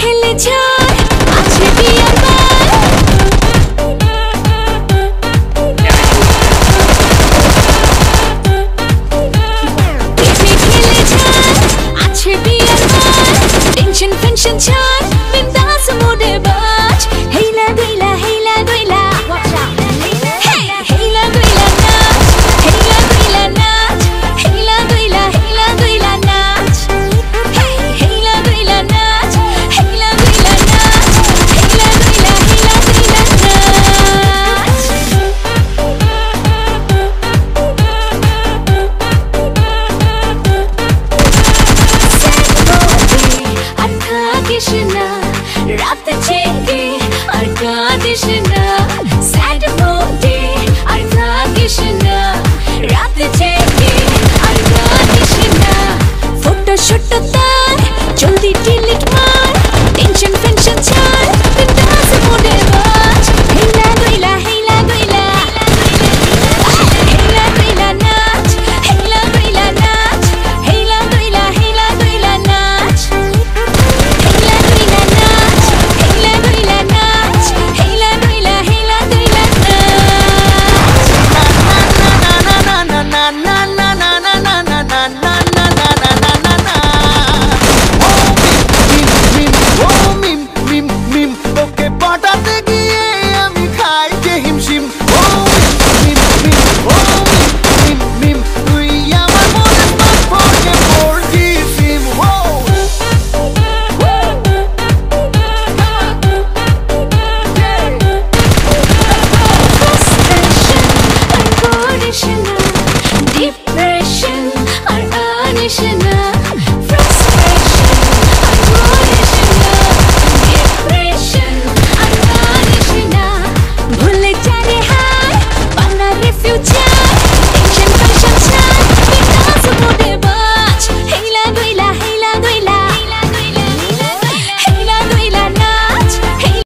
পহেলে ঝড় আছে বিয়ার বার আছে বিয়ার বার টেনশন ফেনশন ছাড় ಸುಟ್ಟು ಸುಟ್ಟುತ್ತಾ depression or anxiety.